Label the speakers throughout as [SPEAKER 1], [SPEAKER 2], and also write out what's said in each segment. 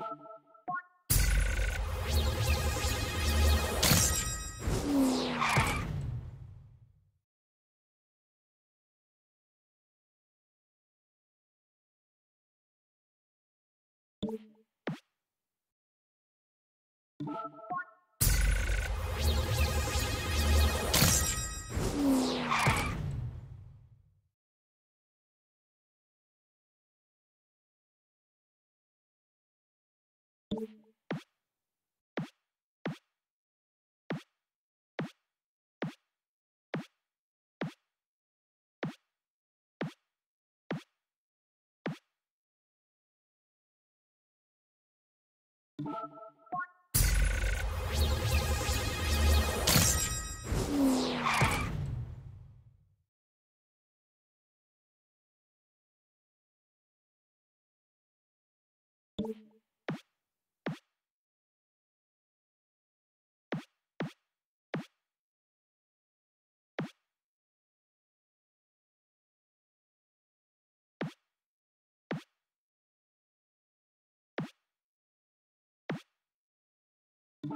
[SPEAKER 1] you
[SPEAKER 2] Thank you.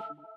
[SPEAKER 2] Thank you.